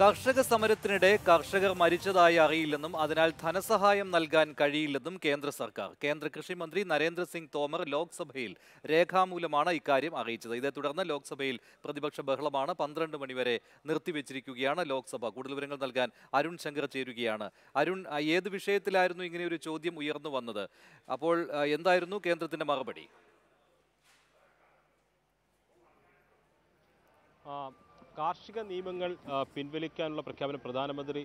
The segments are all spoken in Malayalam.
കർഷക സമരത്തിനിടെ കർഷകർ മരിച്ചതായി അറിയില്ലെന്നും അതിനാൽ ധനസഹായം നൽകാൻ കഴിയില്ലെന്നും കേന്ദ്ര സർക്കാർ. കേന്ദ്ര കൃഷിമന്ത്രി നരേന്ദ്ര സിംഗ് തോമർ ലോക്സഭയിൽ രേഖാമൂലമാണ് ഇക്കാര്യം അറിയിച്ചത്. ഇതേ തുടർന്ന് ലോക്സഭയിൽ പ്രതിപക്ഷ ബഹളമാണ് പന്ത്രണ്ട് മണിവരെ നിർത്തിവെച്ചിരിക്കുകയാണ് ലോക്സഭ. കൂടുതൽ വിവരങ്ങൾ നൽകാൻ അരുൺ ശങ്കർ ചേരുകയാണ്. അരുൺ ഏത് വിഷയത്തിലായിരുന്നു ഇങ്ങനെ ഒരു ചോദ്യം ഉയർന്നു വന്നത്? അപ്പോൾ എന്തായിരുന്നു കേന്ദ്രത്തിന്റെ മറുപടി? കാർഷിക നിയമങ്ങൾ പിൻവലിക്കാനുള്ള പ്രഖ്യാപനം പ്രധാനമന്ത്രി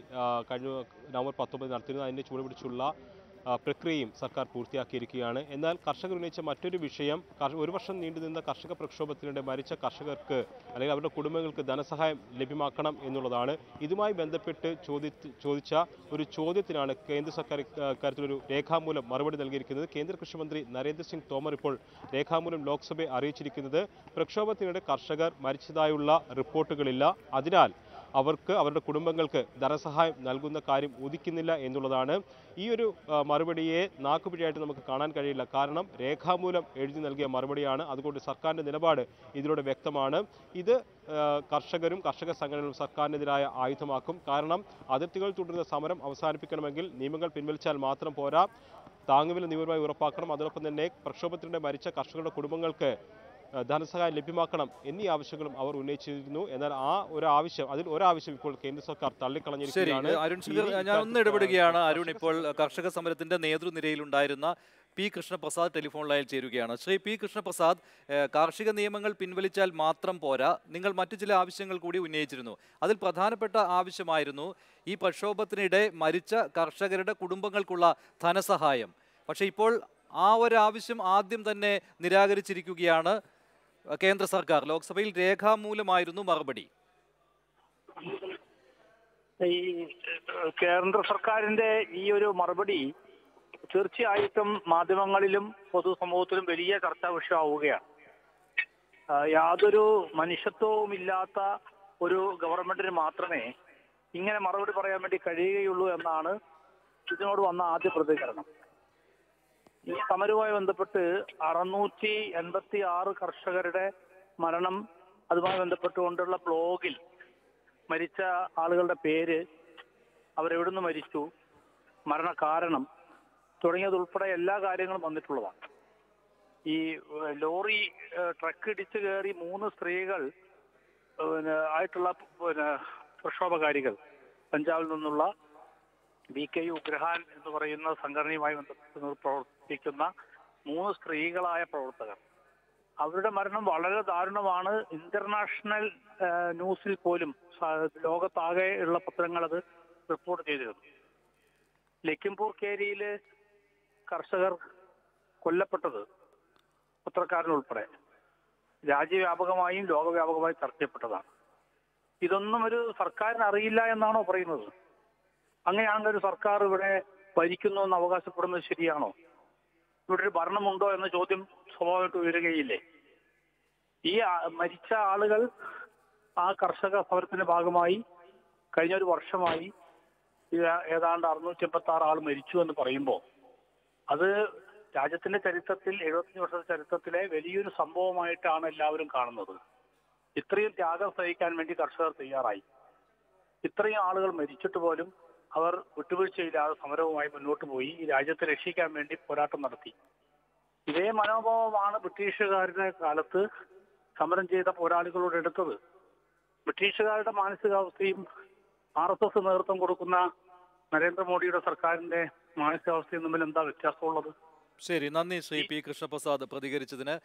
കഴിഞ്ഞ നവംബർ പത്തൊമ്പത് നടത്തിയിരുന്നു. അതിനെ ചൂടുപിടിച്ചുള്ള ആ, പ്രക്രിയയും സർക്കാർ പൂർത്തിയാക്കിയിരിക്കുകയാണ്. എന്നാൽ കർഷകർ ഉന്നയിച്ച മറ്റൊരു വിഷയം ഒരു വർഷം നീണ്ടുനിന്ന കർഷക പ്രക്ഷോഭത്തിനിടെ മരിച്ച കർഷകർക്ക് അല്ലെങ്കിൽ അവരുടെ കുടുംബങ്ങൾക്ക് ധനസഹായം ലഭ്യമാക്കണം എന്നുള്ളതാണ്. ഇതുമായി ബന്ധപ്പെട്ട് ചോദി ചോദിച്ച ഒരു ചോദ്യത്തിനാണ് കേന്ദ്ര സർക്കാർ ഇക്ക- ഇക്കാര്യത്തിലൊരു രേഖാമൂലം മറുപടി നൽകിയിരിക്കുന്നത്. കേന്ദ്ര കൃഷിമന്ത്രി നരേന്ദ്ര സിംഗ് തോമർ ഇപ്പോൾ രേഖാമൂലം ലോക്സഭയെ അറിയിച്ചിരിക്കുന്നത്. പ്രക്ഷോഭത്തിനിടെ കർഷകർ മരിച്ചതായുള്ള റിപ്പോർട്ടുകളില്ല. അതിനാൽ അവർക്ക് അവരുടെ കുടുംബങ്ങൾക്ക് ധനസഹായം നൽകുന്ന കാര്യം ഉദിക്കുന്നില്ല എന്നുള്ളതാണ്. ഈ ഒരു മറുപടിയെ നാക്കുപിഴയായിട്ട് നമുക്ക് കാണാൻ കഴിയില്ല. കാരണം രേഖാമൂലം എഴുതി നൽകിയ മറുപടിയാണ്. അതുകൊണ്ട് സർക്കാരിന്റെ നിലപാട് ഇതിലൂടെ വ്യക്തമാണ്. ഇത് കർഷകരും കർഷക സംഘടനകളും സർക്കാരിനെതിരായ ആയുധമാക്കും. കാരണം അതിർത്തികൾ തുടരുന്ന സമരം അവസാനിപ്പിക്കണമെങ്കിൽ നിയമങ്ങൾ പിൻവലിച്ചാൽ മാത്രം പോരാ. താങ്ങുവില നിയമപരമായി ഉറപ്പാക്കണം. അതോടൊപ്പം തന്നെ പ്രക്ഷോഭത്തിനിടെ മരിച്ച കർഷകരുടെ കുടുംബങ്ങൾക്ക് ധനസഹായം ലഭ്യമാക്കണം എന്നീ ആവശ്യങ്ങളും അവർ ഉന്നയിച്ചിരുന്നു. എന്നാൽ ആ ഒരു ആവശ്യം അതിൽ ഒരാവശ്യം ഇപ്പോൾ കേന്ദ്ര സർക്കാർ തള്ളിക്കളഞ്ഞിരിക്കുകയാണ്. അരുൺ ഞാൻ ഒന്ന് ഇടപെടുകയാണ്. അരുൺ ഇപ്പോൾ കർഷക സമരത്തിന്റെ നേതൃനിരയിലുണ്ടായിരുന്ന പി കൃഷ്ണപ്രസാദ് ടെലിഫോൺ ലൈനിൽ ചേരുകയാണ്. ശ്രീ പി കൃഷ്ണപ്രസാദ് കാർഷിക നിയമങ്ങൾ പിൻവലിച്ചാൽ മാത്രം പോരാ. നിങ്ങൾ മറ്റു ചില ആവശ്യങ്ങൾ കൂടി ഉന്നയിച്ചിരുന്നു. അതിൽ പ്രധാനപ്പെട്ട ആവശ്യമായിരുന്നു ഈ പ്രക്ഷോഭത്തിനിടെ മരിച്ച കർഷകരുടെ കുടുംബങ്ങൾക്കുള്ള ധനസഹായം. പക്ഷേ ഇപ്പോൾ ആ ഒരു ആവശ്യം ആദ്യം തന്നെ നിരാകരിച്ചിരിക്കുകയാണ്. കേന്ദ്ര സർക്കാർ ലോക്സഭയിൽ രേഖാമൂലമായിരുന്നു മറുപടി. ഈ കേന്ദ്ര സർക്കാരിന്റെ ഈ ഒരു മറുപടി തീർച്ചയായിട്ടും മാധ്യമങ്ങളിലും പൊതുസമൂഹത്തിലും വലിയ ചർച്ചാ വിഷയമാവുകയാണ് യാതൊരു മനുഷ്യത്വവും ഇല്ലാത്ത ഒരു ഗവൺമെന്റിന് മാത്രമേ ഇങ്ങനെ മറുപടി പറയാൻ വേണ്ടി കഴിയുകയുള്ളൂ എന്നാണ് ഇതിനോട് വന്ന ആദ്യ പ്രതികരണം. ഈ സമരവുമായി ബന്ധപ്പെട്ട് അറുന്നൂറ്റി എൺപത്തി ആറ് കർഷകരുടെ മരണം അതുമായി ബന്ധപ്പെട്ടുകൊണ്ടുള്ള ബ്ലോഗിൽ മരിച്ച ആളുകളുടെ പേര് അവരെവിടുന്ന് മരിച്ചു മരണകാരണം തുടങ്ങിയതുൾപ്പെടെ എല്ലാ കാര്യങ്ങളും വന്നിട്ടുള്ളതാണ്. ഈ ലോറി ട്രക്ക് ഇടിച്ചു കയറി മൂന്ന് സ്ത്രീകൾ ആയിട്ടുള്ള പിന്നെ പ്രക്ഷോഭകാരികൾ പഞ്ചാബിൽ നിന്നുള്ള ബി കെ യു ഗ്രഹാൻ എന്ന് പറയുന്ന സംഘടനയുമായി ബന്ധപ്പെട്ട് പ്രവർത്തിക്കുന്ന മൂന്ന് സ്ത്രീകളായ പ്രവർത്തകർ. അവരുടെ മരണം വളരെ ദാരുണമാണ്. ഇന്റർനാഷണൽ ന്യൂസിൽ പോലും ലോകത്താകെ ഉള്ള പത്രങ്ങൾ അത് റിപ്പോർട്ട് ചെയ്തിരുന്നു. ലഖിംപൂർ കേരിയിൽ കർഷകർ കൊല്ലപ്പെട്ടത് പത്രക്കാരനുൾപ്പെടെ. രാജ്യവ്യാപകമായും ലോകവ്യാപകമായും ചർച്ച ഇതൊന്നും ഒരു സർക്കാരിന് അറിയില്ല എന്നാണോ പറയുന്നത്? അങ്ങനെയാണെങ്കിൽ ഒരു സർക്കാർ ഇവിടെ ഭരിക്കുന്നു എന്ന് അവകാശപ്പെടുന്നത് ശരിയാണോ? ഇവിടെ ഒരു ഭരണമുണ്ടോ എന്ന ചോദ്യം സ്വാഭാവികമായിട്ട് ഉയരുകയില്ലേ? ഈ മരിച്ച ആളുകൾ ആ കർഷക സമരത്തിന്റെ ഭാഗമായി കഴിഞ്ഞ ഒരു വർഷമായി ഏതാണ്ട് അറുന്നൂറ്റി എൺപത്തി ആറ് ആൾ മരിച്ചു എന്ന് പറയുമ്പോൾ അത് രാജ്യത്തിന്റെ ചരിത്രത്തിൽ എഴുപത്തഞ്ച് വർഷത്തെ ചരിത്രത്തിലെ വലിയൊരു സംഭവമായിട്ടാണ് എല്ലാവരും കാണുന്നത്. ഇത്രയും ത്യാഗം സഹിക്കാൻ വേണ്ടി കർഷകർ തയ്യാറായി. ഇത്രയും ആളുകൾ മരിച്ചിട്ട് പോലും അവർ വിട്ടുവീഴ്ചയില്ലാതെ സമരവുമായി മുന്നോട്ട് പോയി. ഈ രാജ്യത്തെ രക്ഷിക്കാൻ വേണ്ടി പോരാട്ടം നടത്തി. ഇതേ മനോഭാവമാണ് ബ്രിട്ടീഷുകാരുടെ കാലത്ത് സമരം ചെയ്ത പോരാളികളോട് എടുത്തത്. ബ്രിട്ടീഷുകാരുടെ മാനസികാവസ്ഥയും ആർ എസ് എസ് നേതൃത്വം കൊടുക്കുന്ന നരേന്ദ്രമോദിയുടെ സർക്കാരിന്റെ മാനസികാവസ്ഥയും തമ്മിൽ എന്താ വ്യത്യാസമുള്ളത്? ശരി. നന്ദി ശ്രീ പി കൃഷ്ണപ്രസാദ് പ്രതികരിച്ചതിന്.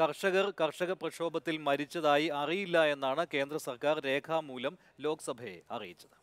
കർഷകർ കർഷക പ്രക്ഷോഭത്തിൽ മരിച്ചതായി അറിയില്ല എന്നാണ് കേന്ദ്ര സർക്കാർ രേഖാമൂലം ലോക്സഭയെ അറിയിച്ചത്.